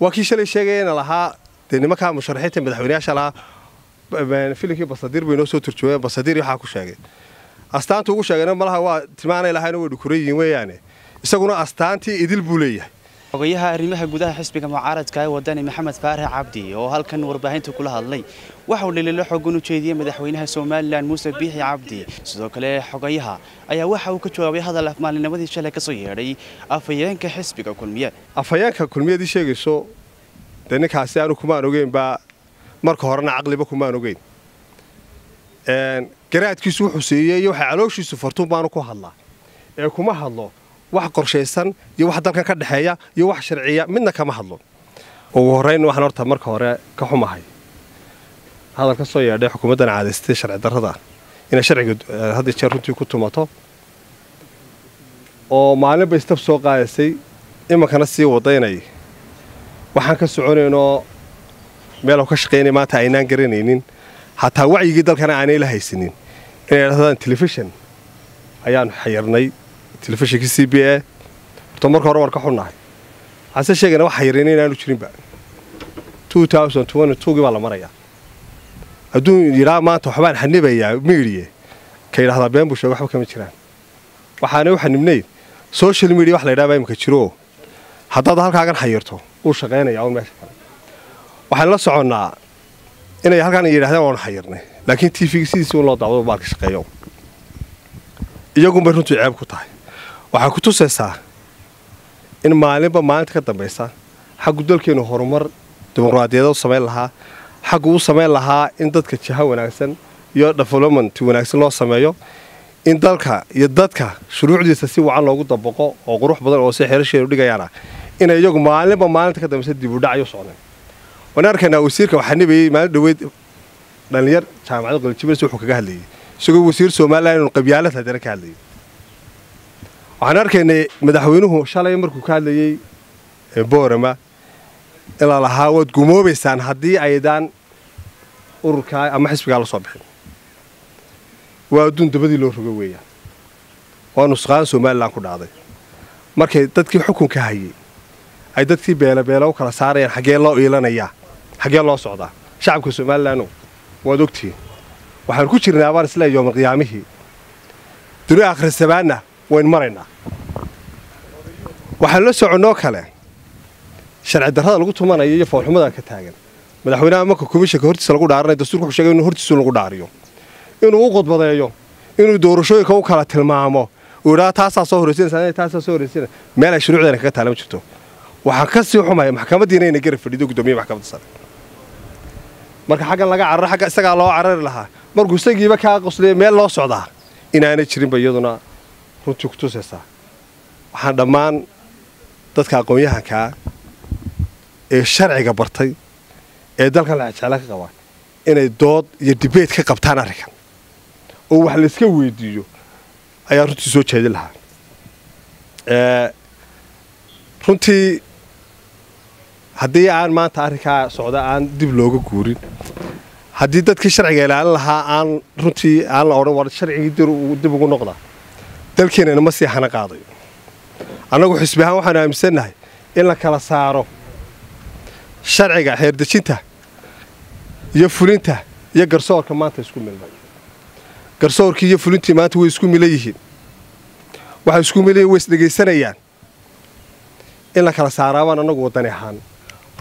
waa kii shalay sheegayana lahaa dee nimankaa musharaxiinta madaxweyneyaasha lahaa filimkii basadiir bay noo soo turjooyeen basadiir waxaa ku sheegay astaantu ugu sheegayna malaha waa tilmaanay lahayna way dhukuran yihiin weeyaane. Isaguna astaantii idil buu leeyahay xogayaha arrimaha gudaha xisbiga mucaaradka ee wadani maxamed faarax cabdi oo halkan warbaahinta kula hadlay waxauu dhaliilo xogan u jeediyey madaxweynaha somalilan muuse biixi cabdi sidoo kale xogayaha ayaa waxa uu ka jawaabay hadal maalinimadii shalay ka soo yeedhay afhayeenka xisbiga kulmiye afhayeenka kulmiyadii sheegayso dee ninkaasi aanu kumaan ogeynbaa marka horena caqliba kumaan ogeyn garaadkiisu wuxuu siiyey iyo waxay calooshiisu fartuun baanu ku hadlaa ee kuma hadlo wax qorshaysan iyo wax dalkan ka dhexeeya iyo wax sharciya midna kama hadlo. Ugu horrayn waxaan horta marka hore ka xumahay. Hadal ka soo yeedhay xukuumaddan caadaystay sharci darrada inay sharciga had jeer runtii ku tumato. Oo maalinba istab soo qaadaysay iminkana sii wadaynay. Waxaan ka soconaynoo meelau ka shaqaynay maanta aynaan garanaynin. Hataa wacyigii dalkana aanay la haysanin. Inay dhahdaan telefishan ayaan xayirnay telefishinkii c b a horta marka hore war ka xunnahay. Waxaase sheegayna wax xayirayna inaanu jirinba. gii baa la marayaa. Hadduu yidhaa maanta waxbaan xanibayaa miidiye ka yidhahdaa been buu sheega waxba kama jiraan. Waxaanay u xanibnayn social media wax la ydhaha baa imika jiro. Haddaad halkaagan xayirto uu shaqaynaya un meesha kale waxaan la soconnaa inay halkaan yidhahdeen waanu xayirnay. Laakiin t v sidiisi un loo daawado baalka shaqeeyo. Iyagunbay runtii ceeb ku tahay waxay ku tusaysaa in maalinba maalinta ka dambaysa xaggu dalkeennu horumar dimuqraadiyadeed u samayn lahaa xaggu u samayn lahaa in dadka jiha wanaagsan iyo development wanaagsan loo sameeyo in dalka iyo dadka shuruucdiisa si wacan loogu dabaqo oo qurux badan oo si xeerasheedu dhigayaana inay iyagu maalinba maalinta ka dambaysa dibudhac u socdeen waan arkaynaa wasiirka waxaa nibayey maalin dhoweyd dhallinyar jaamacada qalijibis wuxuu kaga hadlayay isagoo wasiir somalilan inuu qabyaalad haddana ka hadlayay waxaan arkaynay madaxweynuhu shalay markuu ka hadlayey boorama ilaa lahaa waad gumoobaysaan haddii aydaan ururkaa ama xisbigaa la soo bixin. Waa adduun dabadii loo rogo weeyaan. Waa nusqaan somalilan ku dhacday. Markay dadkii xukunka hayay ay dadkii beelabeela u kala saarayaan xaggee loo iilanayaa xaggee loo socdaa. Shacabka somalilanno waad ogtihiin. Waxaan ku jirnaa baan isleeya yoomal qiyaamihii duni akhrisabaanna waynu maraynaa waxaan la soconnoo kale sharci darrada lagu tumanayo iyo foolxumada ka taagan. Madaxweynaha marka komishanka hortiisa lagu dhaaranayo dastuurka wuxuu inuu hortiisu lagu dhaariyo. Inuu u qodbadeeyo inuu doorashooyinka u kala tilmaamo. Uu idhaha taasaa soo horraysanaysa taasaa soo horraysana meel ay shuruucdeena kaga taala ma jirto. Waxaan ka sii xumaya maxkamaddiina inay garab fadhido guddoomiyaha maxkamadda sare. Marka xaggan laga cararo xagga isagaa loo carari lahaa markuu isagiiba kaa qoslaya meel loo socdaa inaanay jirinba iyaduna runtii ku tusaysaa waxaan dhammaan dadka aqoon-yahankaa ee sharciga bartay ee dalkan laxjecla ka qabaa inay dood iyo dibeed ka qabtaan arrinkan. Oo wax layska weydiiyo ayaa runtii soo jeedin lahaa. Runtii haddii aan maanta arrinkaa socda aan dib looga guurin haddii dadkii sharciga ilaalin lahaa aan runtii aan la odhan war sharcigii dib ugu noqda dalkeenana ma sii hana qaadayo. Annagu xisbi ahaan waxaanu aaminsannahay in la kala saaro sharciga xeerdejinta iyo fulinta iyo garsoorka maanta isku milmay. Garsoorkii iyo fulintii maanta way isku milan yihiin. Waxay isku milayihin way isdhegaysanayaan in la kala saaraabaan annagu waddani ahaan.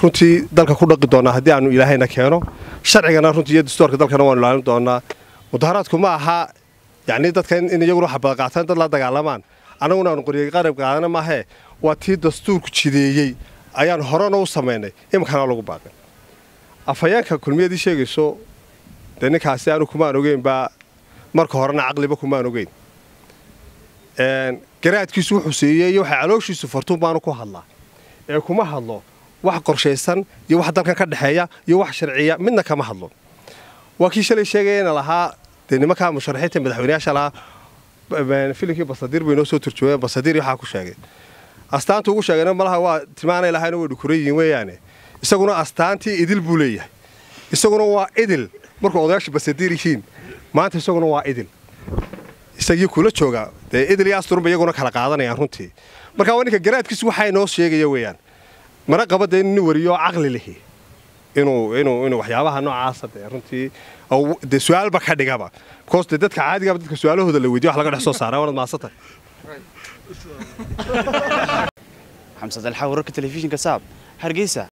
Runtii dalka ku dhaqi doonnaa haddii aanu ilaahayna keeno sharcigana runtii iyo dastuurka dalkana waanu ilaalin doonnaa mudaharaadku ma aha yacnii dadka in iyaguna waxbada qaataan dad la dagaalamaan annaguna aanu qoriyey qarab qaadana maahee waa tii dastuurku jideeyey ayaan horena u samaynay iminkana lagu baaqin afhayeenka kulmiyadii sheegayso dee ninkaasi aanu kumaan ogeynbaa marka horena caqliba kumaan ogeyn garaadkiisu wuxuu siiyey iyo waxay calooshiisu fartuun baanu ku hadlaa ee kuma hadlo wax qorshaysan iyo wax dalkan ka dhexeeya iyo wax sharciya midna kama hadlo waa kii shalay sheegayana lahaa dee nimankaa musharaxiinta madaxweyneyaasha lahaa filimkii basadiir bay noo soo turjooyeen basadiir waxaa ku sheegay astaantu ugu sheegayna malaha waa tilmaanay lahayna way dhukuran yihiin weeyaane. Isaguna astaantii idil buu leeyahay. Isaguna waa idil. Markuu odayaashu basadiir yihiin maanta isaguna waa idil. Isagii kula jooga dee idil iyo iyaguna kala qaadanayaan runtii. Marka waa ninka garaadkiisu waxaa inoo sheegaya weeyaan mana qaba dee nin wariyo caqli lihi saara waanad maasantay xamsad alxa wararka telefishinka saab hargeysa